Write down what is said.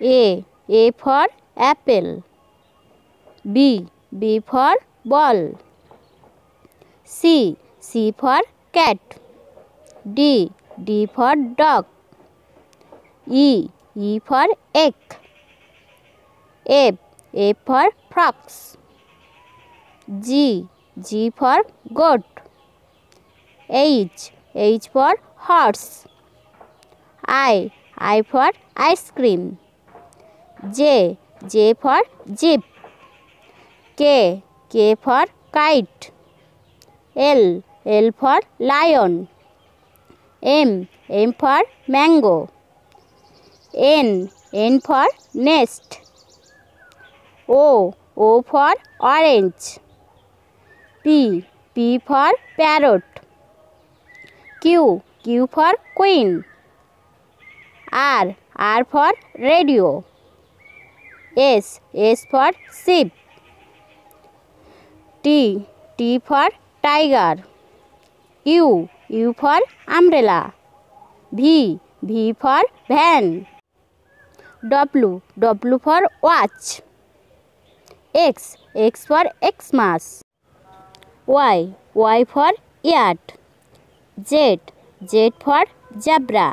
A A for apple B B for ball C C for cat D D for dog E E for egg F F for frocks G G for goat H H for horse I I for ice cream J, J for jeep. K, K for kite. L, L for lion. M, M for mango. N, N for nest. O, O for orange. P, P for parrot. Q, Q for queen. R, R for radio. S. S for sheep. T. T for tiger. U. U for umbrella. V. V for van. W. W for watch. X. X for Xmas. Y. Y for yacht. Z. Z for zebra.